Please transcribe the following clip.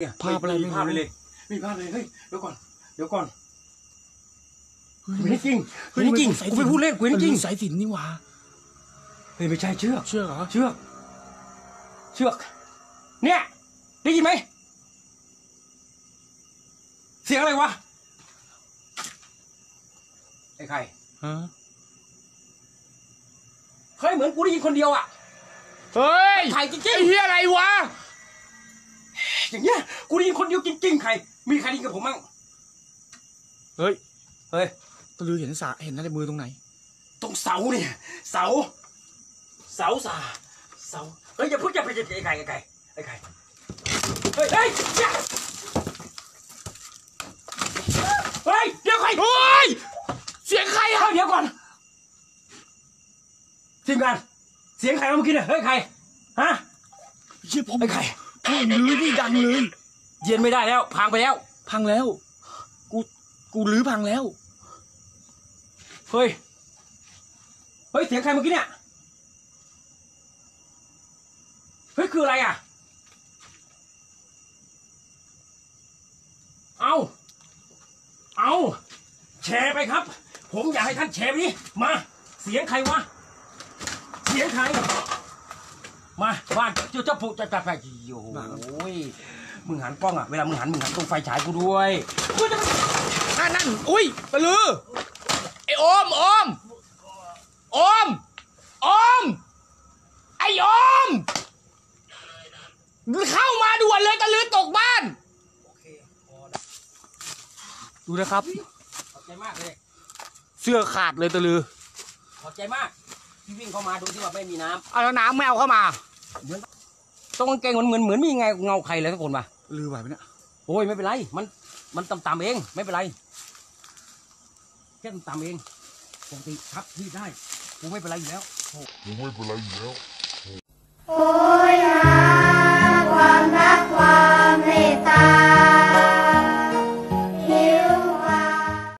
เนี่ยภาพอะไรไม่รู้ ภาพเลยมีภาพเลยเฮ้ยเดี๋ยวก่อนเดี๋ยวก่อนเห็นจริงเห็นจริงกูไม่พูดเล่นกูเห็นจริงสายสินนี่หว่าเฮ้ยไม่ใช่เชือกเชื่อเหรอเชือก เชือก เนี่ย ได้ยินไหมเสียงอะไรวะไอ้ไข่ฮะเฮ้ยเหมือนกูได้ยินคนเดียวอะเฮ้ย ไข่จริงไอ้เฮียอะไรวะๆ อย่างเงี้ยกูได้ยินคนเดียวจริงๆไข่มีใครได้ยินกับผมมั่งเฮ้ย เฮ้ยตะลือเห็นสาเห็นอะไรมือตรงไหน ตรงเสาเนี่ย เสา เสาสาเสา เฮ้ยอย่าเพิ่งจะไปไอ้ไก่ไอ้ไก่ไอ้ไก่เฮ้ยเฮ้ยอย่าเฮ้ยเดี๋ยวไข่เฮ้ยเสียงใครอะเฮ้ยเดี๋ยวก่อนทีมงานเสียงใครวะเมื่อกี้เนี่ยเฮ้ยใครฮะเชี่ยผมไอ้ไข่ ผมลื้อนี่ดังเลย เย็นไม่ได้แล้ว พังไปแล้ว พังแล้ว กู กูลื้อพังแล้ว เฮ้ย เฮ้ย เสียงใครเมื่อกี้เนี่ย เฮ้ย คืออะไรอะ เอา เอาแชร์ไปครับ ผมอยากให้ท่านแชร์ไปนี่มา เสียงใครวะ เสียงใคร มาบ้านเจ้าเจ้าผู้จะจับไฟโอ้โหยมึงหันกล้องอะเวลามึงหันมึงหันตรงไฟฉายกูด้วยกูจะนั่นนั่นอุ้ยตะลือไอ้โอมโอมโอมโอมไอ้โอมเข้ามาด่วนเลยตะลือตกบ้านโอเคพอแล้วดูนะครับขอบใจมากเลยเสื้อขาดเลยตะลือขอบใจมากที่วิ่งเข้ามาดูที่ว่าไม่มีน้เอาแล้วน้ำแมวเข้ามาำตรงกางเกงมันเหมือนเหมือนมีไงเงาใครเลยทุกคนมาลือไหวไหมเนี่ยโอ้ยไม่เป็นไร มันมันต่ำๆเองไม่เป็นไรแค่ต่ำๆเองปกติครับที่ได้กูไม่เป็นไรอยู่แล้วกูไม่เป็นไรอยู่แล้วโอ้ย